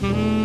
Mm-hmm.